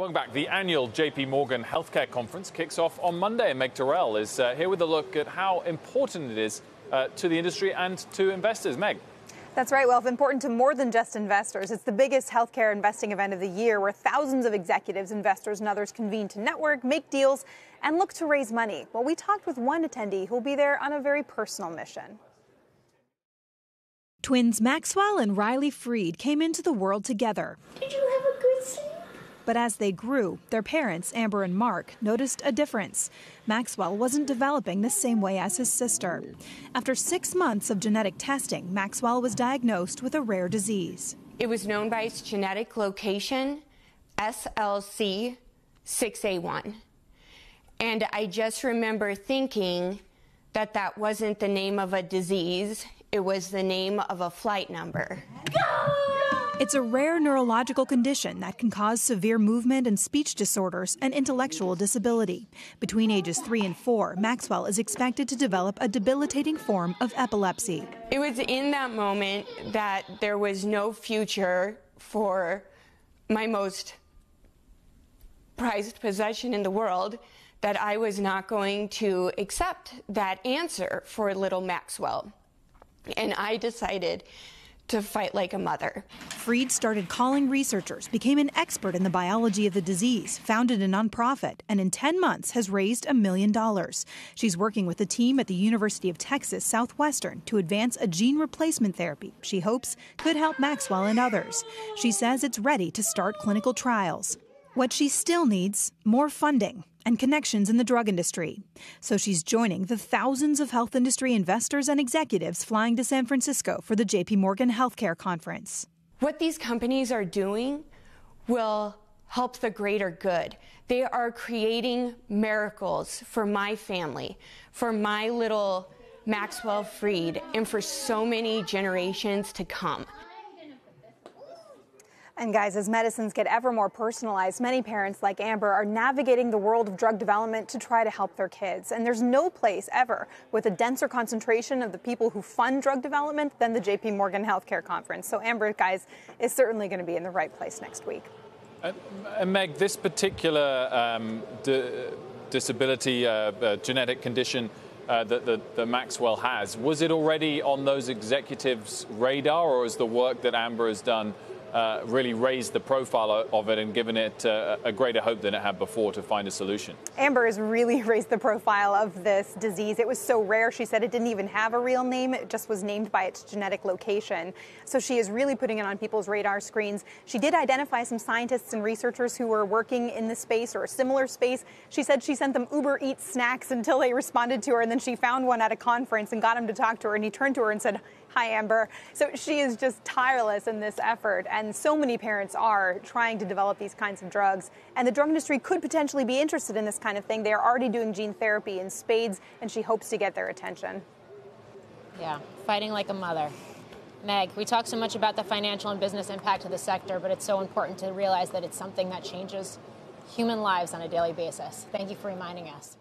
Welcome back. The annual JP Morgan Healthcare Conference kicks off on Monday, and Meg Tirrell is uh, here with a look at how important it is uh, to the industry and to investors. Meg. That's right. Well, it's important to more than just investors. It's the biggest healthcare investing event of the year where thousands of executives, investors, and others convene to network, make deals, and look to raise money. Well, we talked with one attendee who'll be there on a very personal mission. Twins Maxwell and Riley Freed came into the world together. Did you have a good sleep? But as they grew, their parents, Amber and Mark, noticed a difference. Maxwell wasn't developing the same way as his sister. After six months of genetic testing, Maxwell was diagnosed with a rare disease. It was known by its genetic location, SLC6A1. And I just remember thinking that that wasn't the name of a disease, it was the name of a flight number. It's a rare neurological condition that can cause severe movement and speech disorders and intellectual disability. Between ages three and four, Maxwell is expected to develop a debilitating form of epilepsy. It was in that moment that there was no future for my most prized possession in the world, that I was not going to accept that answer for little Maxwell. And I decided to fight like a mother. Freed started calling researchers, became an expert in the biology of the disease, founded a nonprofit, and in 10 months has raised a million dollars. She's working with a team at the University of Texas Southwestern to advance a gene replacement therapy she hopes could help Maxwell and others. She says it's ready to start clinical trials. What she still needs more funding and connections in the drug industry. So she's joining the thousands of health industry investors and executives flying to San Francisco for the JP Morgan Healthcare Conference. What these companies are doing will help the greater good. They are creating miracles for my family, for my little Maxwell Freed, and for so many generations to come. And guys, as medicines get ever more personalized, many parents like Amber are navigating the world of drug development to try to help their kids. And there's no place ever with a denser concentration of the people who fund drug development than the JP Morgan Healthcare Conference. So Amber, guys, is certainly going to be in the right place next week. And Meg, this particular um, disability, uh, uh, genetic condition, uh, that, that, that, Maxwell has. Was it already on those executives' radar, or is the work that Amber has done uh, really raised the profile of it and given it uh, a greater hope than it had before to find a solution. Amber has really raised the profile of this disease. It was so rare, she said it didn't even have a real name, it just was named by its genetic location. So she is really putting it on people's radar screens. She did identify some scientists and researchers who were working in the space or a similar space. She said she sent them Uber Eats snacks until they responded to her, and then she found one at a conference and got him to talk to her, and he turned to her and said, Hi, Amber. So she is just tireless in this effort, and so many parents are trying to develop these kinds of drugs. And the drug industry could potentially be interested in this kind of thing. They are already doing gene therapy in spades, and she hopes to get their attention. Yeah, fighting like a mother. Meg, we talk so much about the financial and business impact of the sector, but it's so important to realize that it's something that changes human lives on a daily basis. Thank you for reminding us.